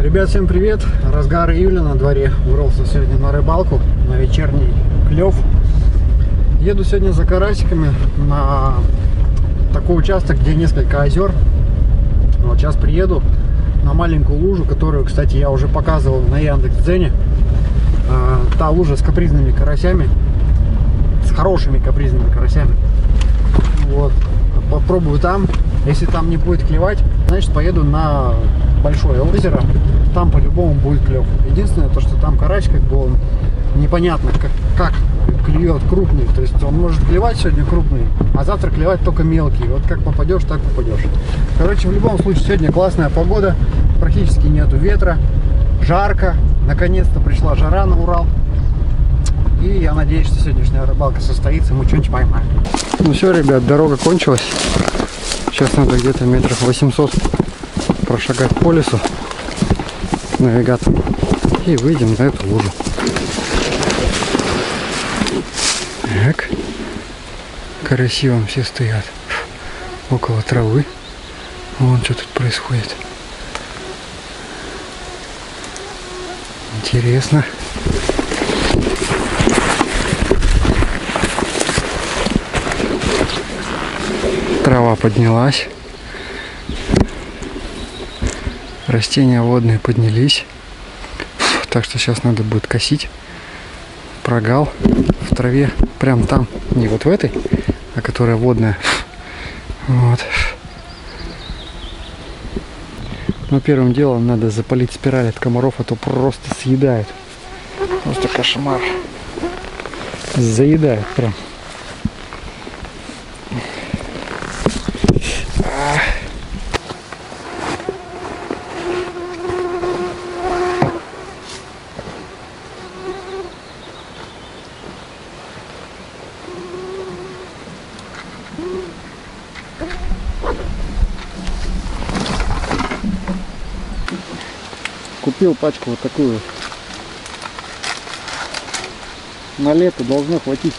Ребят, всем привет! Разгар июля на дворе. Вырвался сегодня на рыбалку, на вечерний клев. Еду сегодня за карасиками на такой участок, где несколько озер. Вот сейчас приеду на маленькую лужу, которую, кстати, я уже показывал на Яндекс.Дзене. А, Та лужа с капризными карасями, с хорошими капризными карасями. Вот. Попробую там. Если там не будет клевать, значит поеду на большое озеро. Там по-любому будет клев. Единственное, то, что там карась, как бы он непонятно, как, как клюет крупный. То есть он может клевать сегодня крупный, а завтра клевать только мелкий. Вот как попадешь, так попадешь. Короче, в любом случае, сегодня классная погода. Практически нету ветра. Жарко. Наконец-то пришла жара на Урал. И я надеюсь, что сегодняшняя рыбалка состоится, мы что-нибудь поймаем. Ну все, ребят, дорога кончилась. Сейчас надо где-то метров 800 прошагать по лесу навигатор и выйдем на эту лужу. Так. Караси вон все стоят около травы. Вон что тут происходит. Интересно. Трава поднялась. Растения водные поднялись. Так что сейчас надо будет косить. Прогал в траве. Прям там. Не вот в этой, а которая водная. Вот. Но первым делом надо запалить спираль от комаров, а то просто съедает. Просто кошмар. Заедает прям. Купил пачку вот такую. На лето должно хватить.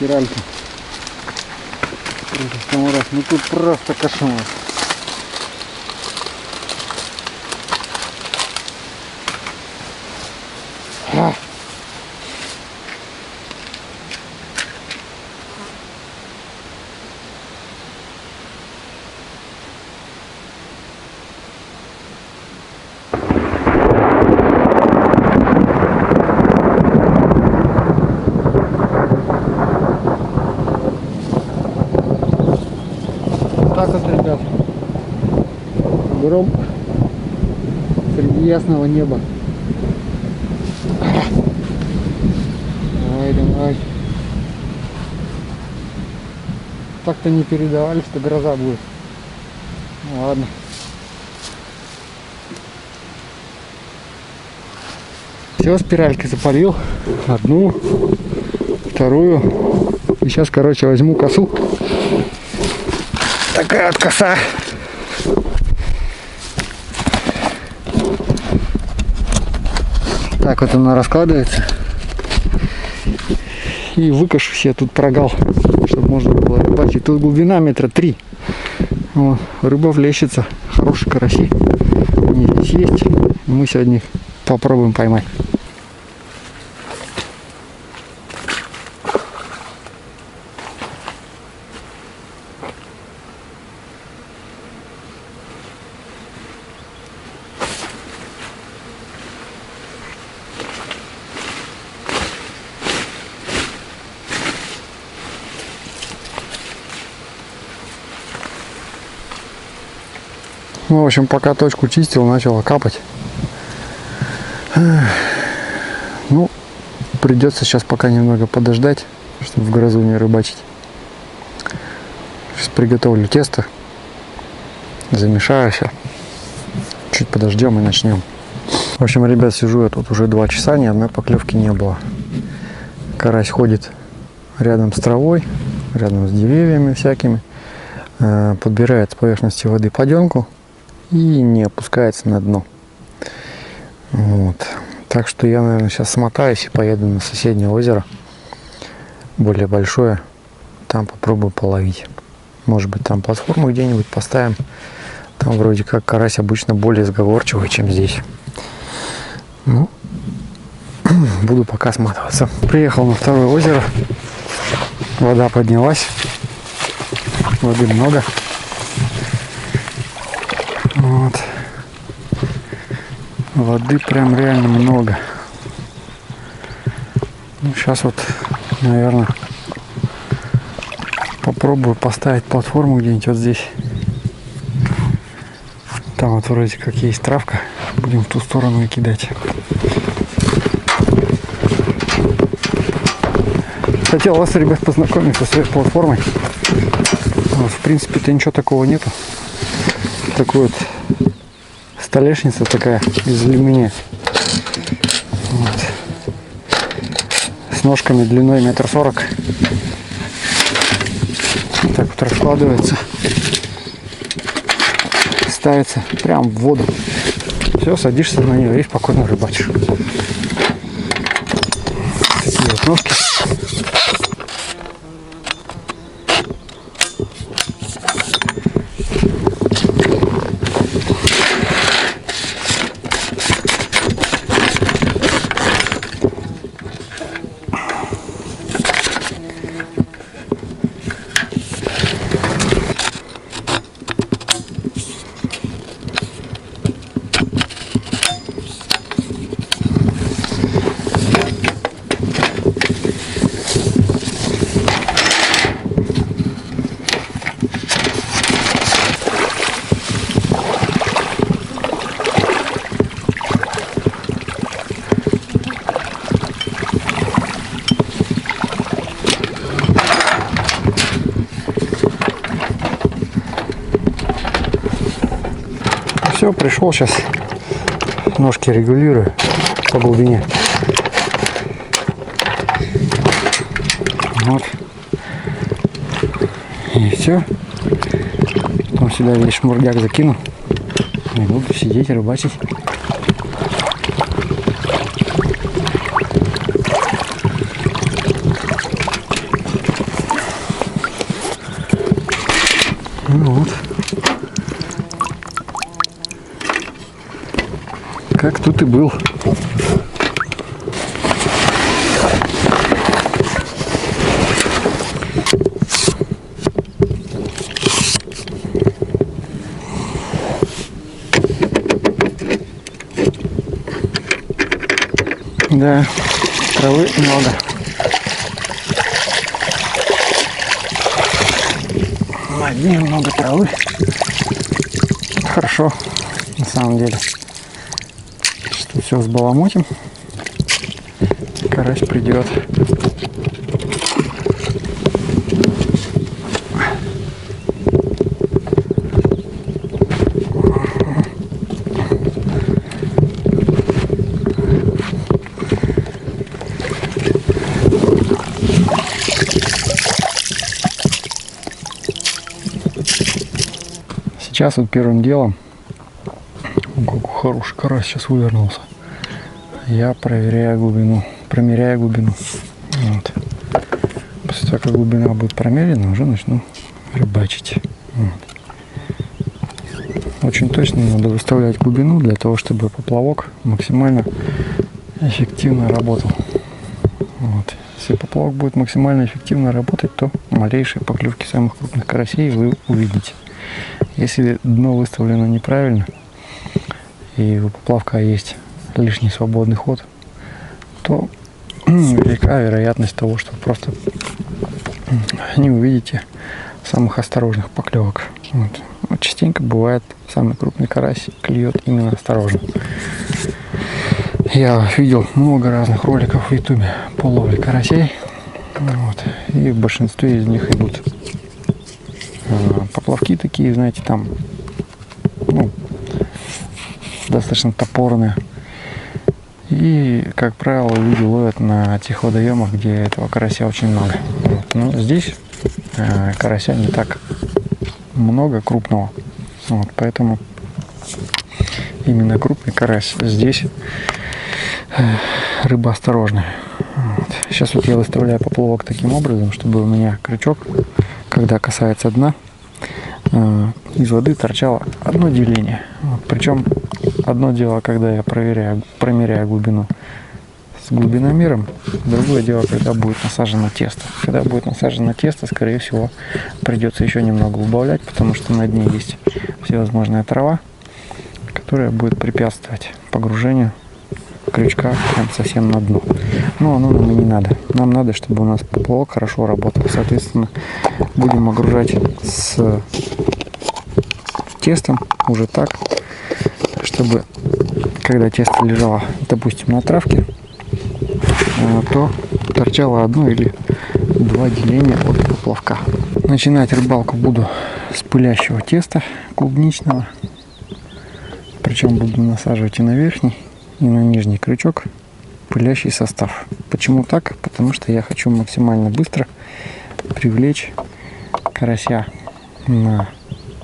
Раз. Ну тут просто кошмар. А. так вот, ребят. Гром среди ясного неба. Давай, давай. Так-то не передавали, что гроза будет. Ну ладно. Все, спиральки запалил. Одну, вторую. И сейчас, короче, возьму косу такая вот коса. Так вот она раскладывается. И выкашу себе тут прогал, чтобы можно было рыбачить. Тут глубина метра три. Вот, рыба влещется. Хорошие караси. Они здесь есть. Мы сегодня их попробуем поймать. Ну, в общем, пока точку чистил, начало капать. Ну, придется сейчас пока немного подождать, чтобы в грозу не рыбачить. Сейчас приготовлю тесто, замешаю все. Чуть подождем и начнем. В общем, ребят, сижу я тут уже два часа, ни одной поклевки не было. Карась ходит рядом с травой, рядом с деревьями всякими, э, подбирает с поверхности воды поденку и не опускается на дно. Вот. Так что я, наверное, сейчас смотаюсь и поеду на соседнее озеро, более большое. Там попробую половить. Может быть, там платформу где-нибудь поставим. Там вроде как карась обычно более сговорчивый, чем здесь. Ну, буду пока сматываться. Приехал на второе озеро. Вода поднялась. Воды много. Вот. Воды прям реально много. Ну, сейчас вот, наверное, попробую поставить платформу где-нибудь вот здесь. Там вот вроде как есть травка. Будем в ту сторону и кидать. Хотел вас, ребят, познакомить со своей платформой. Вот, в принципе-то ничего такого нету. Такой вот столешница такая из алюминия. Вот. С ножками длиной метр сорок. Так вот раскладывается. Ставится прям в воду. Все, садишься на нее и спокойно рыбачишь. Такие вот ножки. Все, пришел сейчас. Ножки регулирую по глубине. Вот. И все. Потом сюда весь шмурдяк закину. И буду сидеть рыбачить. Ну вот. Как тут и был. Да, травы много. На дне много травы. Хорошо, на самом деле. Все сбаламутим. Карась придет. Сейчас вот первым делом, хороший карась сейчас вывернулся, я проверяю глубину, промеряю глубину. Вот. После того, как глубина будет промерена, уже начну рыбачить. Вот. Очень точно надо выставлять глубину для того, чтобы поплавок максимально эффективно работал. Вот. Если поплавок будет максимально эффективно работать, то малейшие поклевки самых крупных карасей вы увидите. Если дно выставлено неправильно, и у поплавка есть лишний свободный ход, то велика вероятность того, что просто не увидите самых осторожных поклевок. Вот. Частенько бывает самый крупный карась клюет именно осторожно. Я видел много разных роликов в ютубе по ловле карасей. Вот. И в большинстве из них идут а, поплавки такие, знаете, там достаточно топорные. И, как правило, люди ловят на тех водоемах, где этого карася очень много. Вот. Но здесь э, карася не так много крупного. Вот, поэтому именно крупный карась здесь э, рыба осторожная. Вот. Сейчас вот я выставляю поплавок таким образом, чтобы у меня крючок, когда касается дна, э, из воды торчало одно деление. Причем одно дело, когда я проверяю, промеряю глубину с глубиномером, другое дело, когда будет насажено тесто. Когда будет насажено тесто, скорее всего, придется еще немного убавлять, потому что на дне есть всевозможная трава, которая будет препятствовать погружению крючка прям совсем на дно. Но оно нам и не надо. Нам надо, чтобы у нас поплавок хорошо работал. Соответственно, будем огружать с тестом уже так, чтобы когда тесто лежало, допустим, на травке, э, то торчало одно или два деления от поплавка. Начинать рыбалку буду с пылящего теста клубничного. Причем буду насаживать и на верхний, и на нижний крючок пылящий состав. Почему так? Потому что я хочу максимально быстро привлечь карася на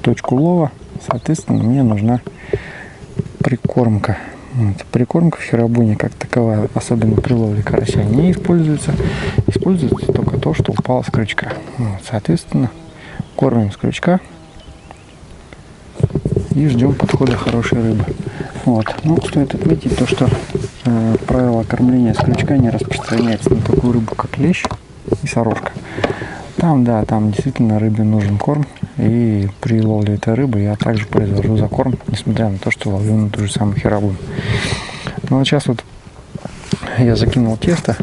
точку лова. Соответственно, мне нужна прикормка. Вот. Прикормка в херобуне как таковая, особенно при ловле карася, не используется. Используется только то, что упало с крючка. Вот. Соответственно, кормим с крючка и ждем подхода хорошей рыбы. Вот. Ну, стоит отметить то, что э, правило кормления с крючка не распространяется на такую рыбу, как лещ и сорожка. Там, да, там действительно рыбе нужен корм. И при ловле этой рыбы я также произвожу закорм, несмотря на то, что ловлю на ту же самую херабу. Ну, вот сейчас вот я закинул тесто,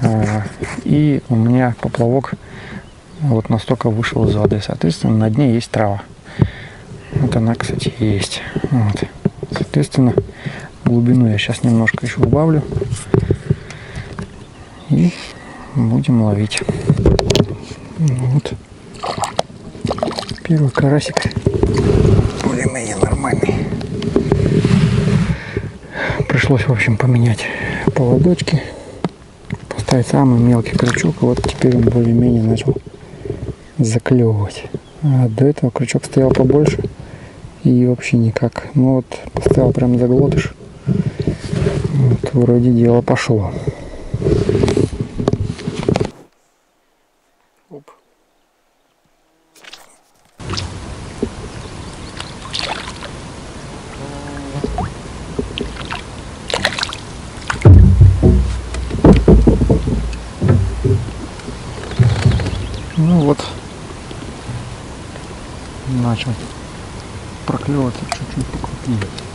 э, и у меня поплавок вот настолько вышел из воды. Соответственно, на дне есть трава. Вот она, кстати, есть. Вот. Соответственно, глубину я сейчас немножко еще убавлю. И будем ловить. Вот. Первый карасик более-менее нормальный. Пришлось, в общем, поменять поводочки, поставить самый мелкий крючок. Вот теперь он более-менее начал заклевывать. А до этого крючок стоял побольше и вообще никак. Ну вот поставил прям заглотыш. Вот, вроде дело пошло. Начал проклевываться чуть-чуть покрупнее.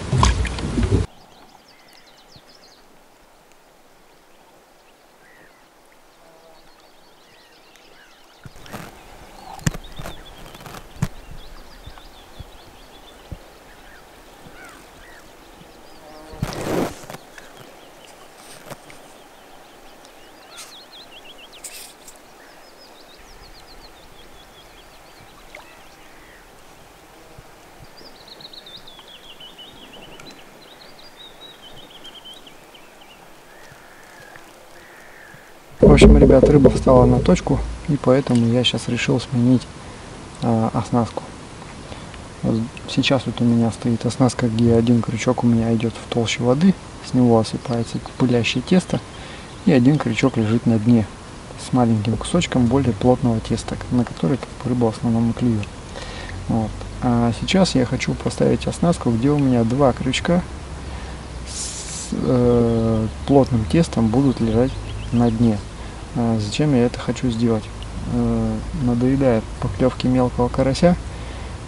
Общем, ребят, рыба встала на точку, и поэтому я сейчас решил сменить э, оснастку. Вот сейчас вот у меня стоит оснастка, где один крючок у меня идет в толще воды, с него осыпается пылящее тесто, и один крючок лежит на дне с маленьким кусочком более плотного теста, на который как рыба в основном клюет. Вот. А сейчас я хочу поставить оснастку, где у меня два крючка с э, плотным тестом будут лежать на дне. А зачем я это хочу сделать? Э, надоедает поклевки мелкого карася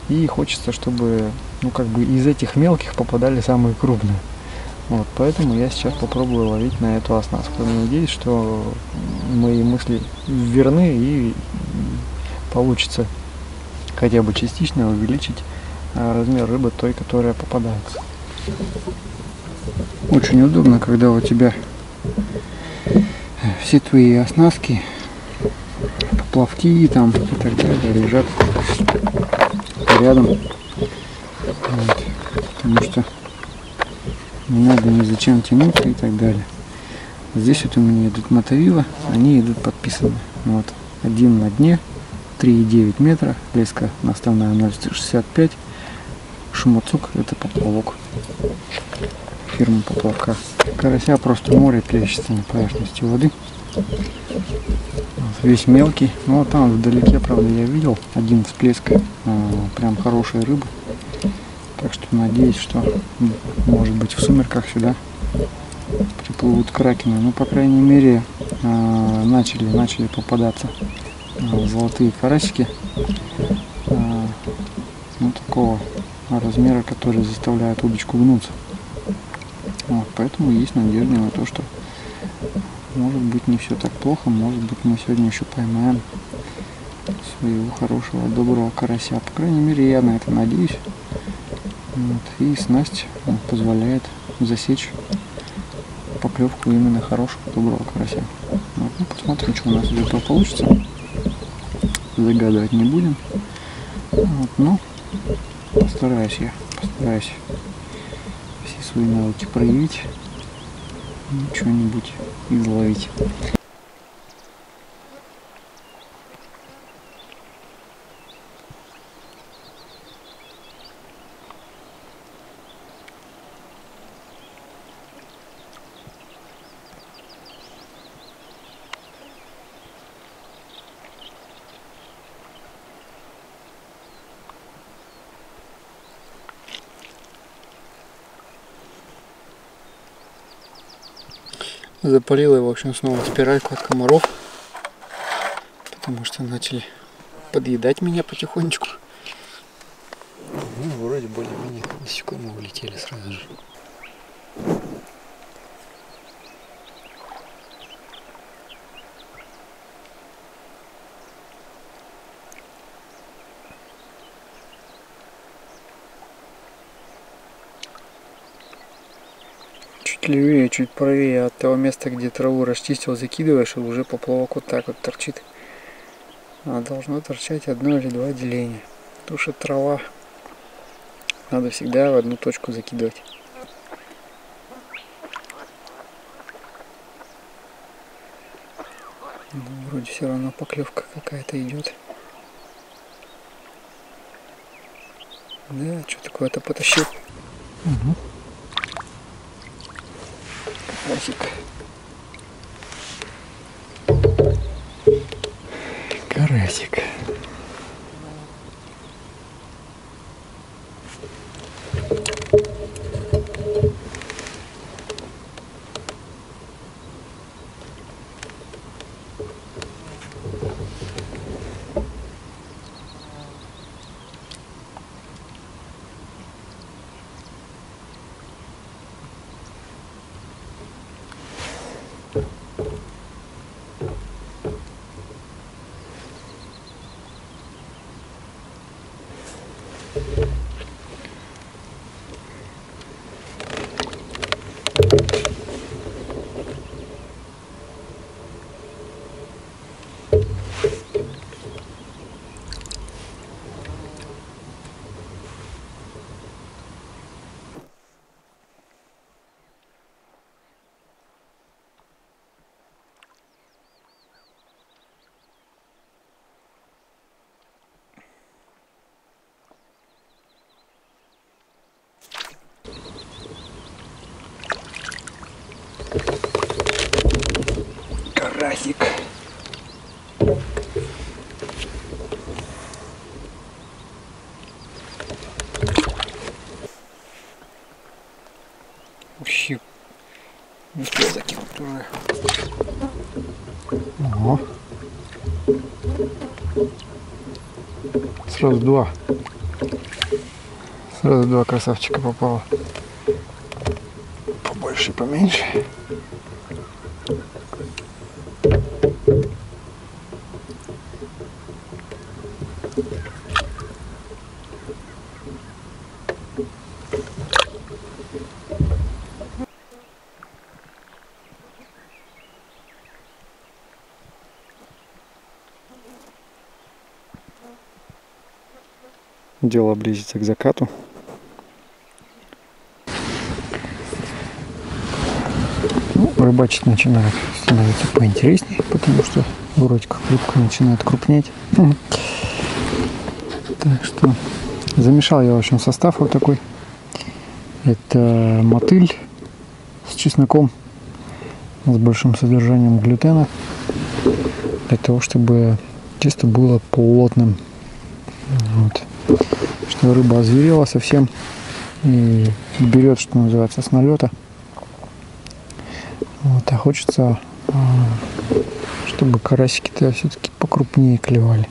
и хочется, чтобы ну как бы из этих мелких попадали самые крупные. Вот, поэтому я сейчас попробую ловить на эту оснастку. Надеюсь, что мои мысли верны и получится хотя бы частично увеличить а, размер рыбы той, которая попадается. Очень удобно, когда у тебя все твои оснастки, поплавки там и так далее лежат рядом. Вот. Потому что не надо ни зачем тянуться и так далее. Здесь вот у меня идут мотовила, они идут подписаны. Вот. Один на дне, 3,9 метра, леска наставная 0,65, шумацук это поплавок фирмы поплавка. Карася просто море плещется на поверхности воды. Весь мелкий. Ну, а там вдалеке, правда, я видел один всплеск э, прям хорошей рыбы. Так что надеюсь, что, может быть, в сумерках сюда приплывут кракены. Ну, по крайней мере, э, начали, начали попадаться э, золотые карасики. Ну, такого размера, который заставляет удочку гнуться. Вот, поэтому есть надежда на то, что может быть не все так плохо, может быть мы сегодня еще поймаем своего хорошего, доброго карася. По крайней мере я на это надеюсь. Вот. И снасть позволяет засечь поклевку именно хорошего, доброго карася. Вот. Ну, посмотрим, что у нас из этого получится. Загадывать не будем. Вот. Но постараюсь я, постараюсь свои навыки проявить и что-нибудь изловить. Запалил я, в общем, снова спиральку от комаров. Потому что начали подъедать меня потихонечку. Ну, вроде более-менее насекомые улетели сразу же. Левее, чуть правее от того места, где траву расчистил, закидываешь, и уже поплавок вот так вот торчит. А должно торчать одно или два деления. Что трава надо всегда в одну точку закидывать. Ну, вроде все равно поклевка какая-то идет. Да, что такое-то потащил. Угу. Карасик. Карасик. Карасик. Вообще не успел закинуть уже. Ого. Сразу два. Сразу два красавчика попало. Побольше, поменьше. Дело близится к закату. Ну, рыбачить начинает становиться поинтереснее, потому что вроде как рыбка начинает крупнеть. Так что замешал я в общем состав вот такой. Это мотыль с чесноком, с большим содержанием глютена для того, чтобы тесто было плотным. Вот. Что рыба озверела совсем и берет, что называется, с налета. Вот, а хочется, а, чтобы карасики-то все-таки покрупнее клевали.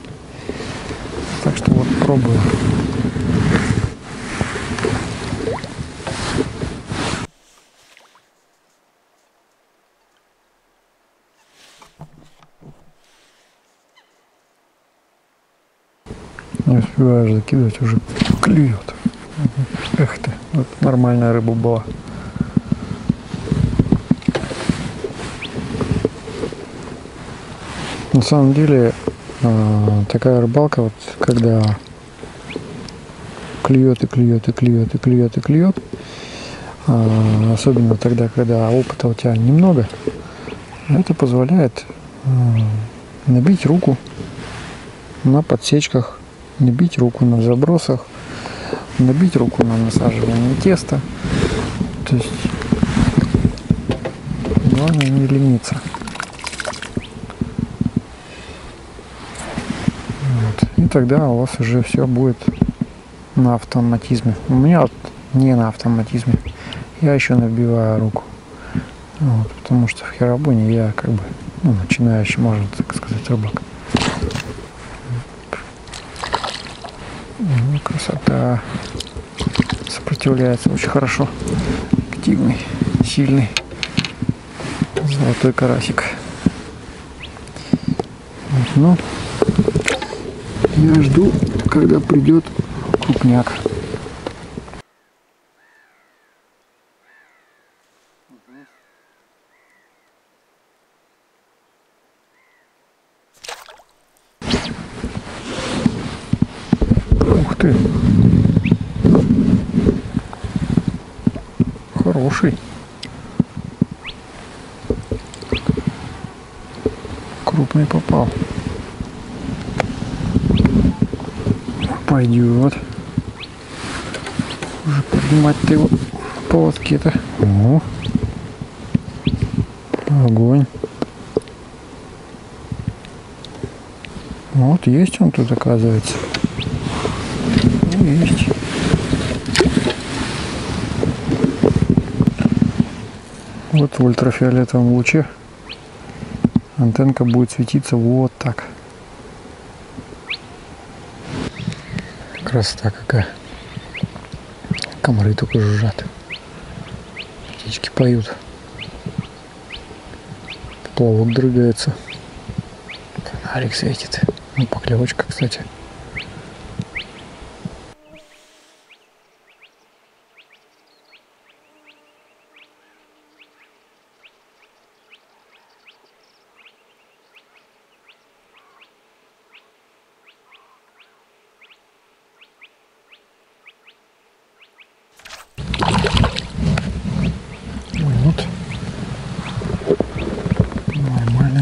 Так что вот пробую. Не успеваешь закидывать, уже клюет. Эх ты, вот нормальная рыба была. На самом деле а, такая рыбалка, вот когда клюет и клюет и клюет и клюет и клюет, а, особенно тогда, когда опыта у тебя немного, это позволяет а, набить руку на подсечках набить руку на забросах, набить руку на насаживании теста. То есть главное не лениться. Вот. И тогда у вас уже все будет на автоматизме. У меня вот не на автоматизме. Я еще набиваю руку. Вот, потому что в Херабоне я как бы ну, начинающий, можно так сказать, рыбак. Ну, красота. Сопротивляется очень хорошо. Активный, сильный. Золотой карасик. Вот, ну, я жду, когда придет крупняк. ты. Хороший. Крупный попал. Пойдет. Уже поднимать ты его поводки-то. О. Огонь. Вот есть он тут оказывается есть. Вот в ультрафиолетовом луче антенка будет светиться вот так. Красота какая. Комары только жужжат. Птички поют. Плавок дрыгается. Фонарик светит. Ну, поклевочка, кстати.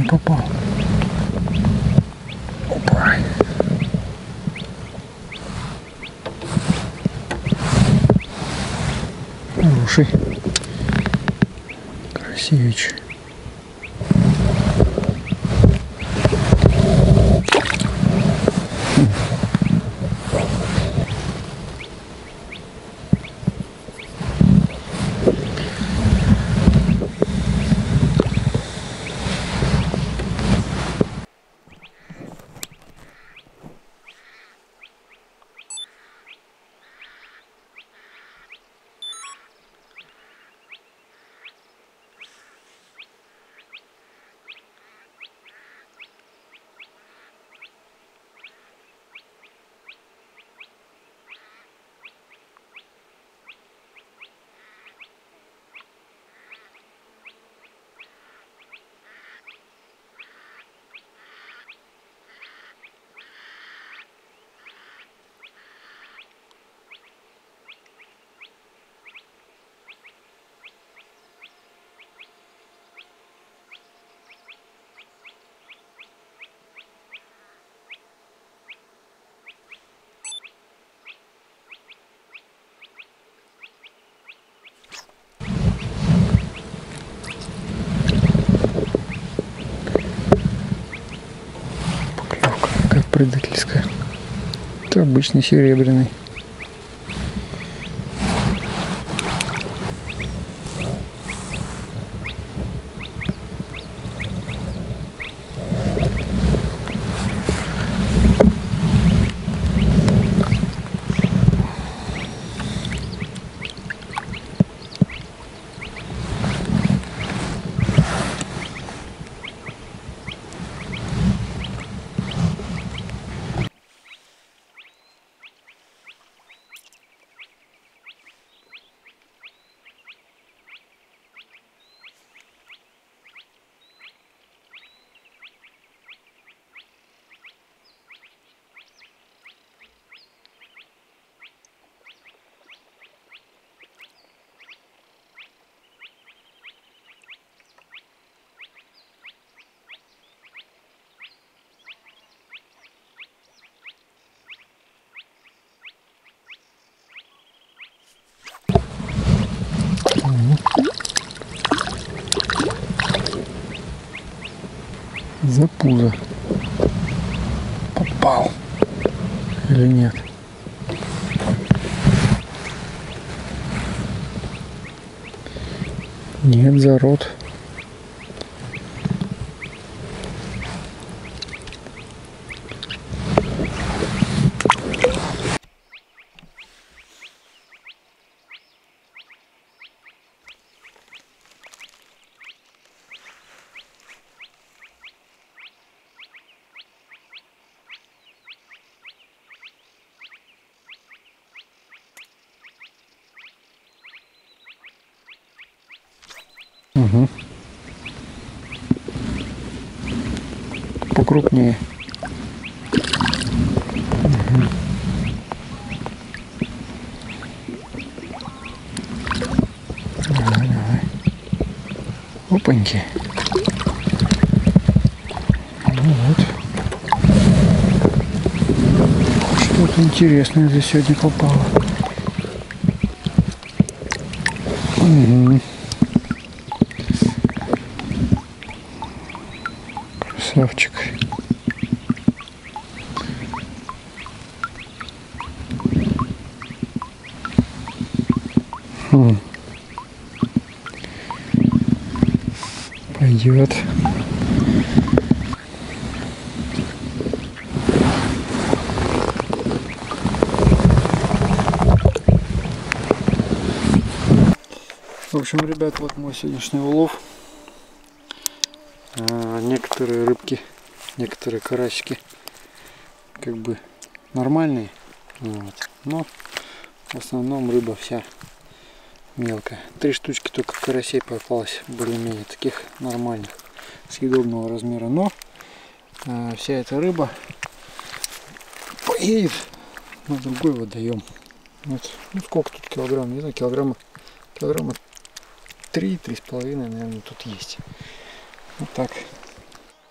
попал. Опа. Хороший. Красивич. Предательская. Это обычный серебряный. За пузо. Попал. Или нет? Нет, за рот. Угу. Покрупнее. Угу. Давай, давай. Опаньки. Ну вот. Что-то интересное здесь сегодня попало. Угу. Пойдет. В общем, ребят, вот мой сегодняшний улов некоторые рыбки, некоторые карасики как бы нормальные. Вот. Но в основном рыба вся мелкая. Три штучки только карасей попалось более-менее таких нормальных, съедобного размера. Но э, вся эта рыба поедет на другой водоем. Вот. Ну сколько тут килограмм? Не знаю, килограмма, килограмма 3-3,5, наверное, тут есть. Вот так.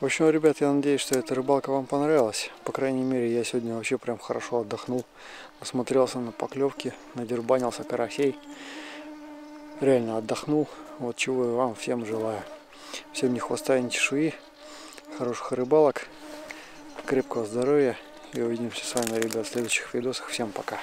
В общем, ребят, я надеюсь, что эта рыбалка вам понравилась. По крайней мере, я сегодня вообще прям хорошо отдохнул. Насмотрелся на поклевки, надербанился карасей. Реально отдохнул. Вот чего я вам всем желаю. Всем ни хвоста, ни чешуи. Хороших рыбалок. Крепкого здоровья. И увидимся с вами, ребят, в следующих видосах. Всем пока.